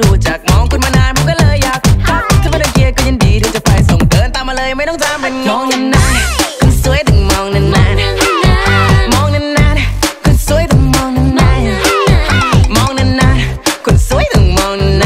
รู้จักมองคุณมานานผมก็เลยอยากทักถ้าไม่ต้องเกียร์ก็ยินดีที่จะไปส่งเดินตามมาเลยไม่ต้องจามเป็นมองนานๆคนสวยต้องมองนานๆมองนานๆคนสวยต้องมองนานๆมองนานๆคนสวยต้องมองนาน